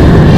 you